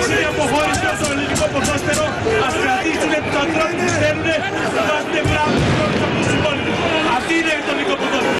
Seria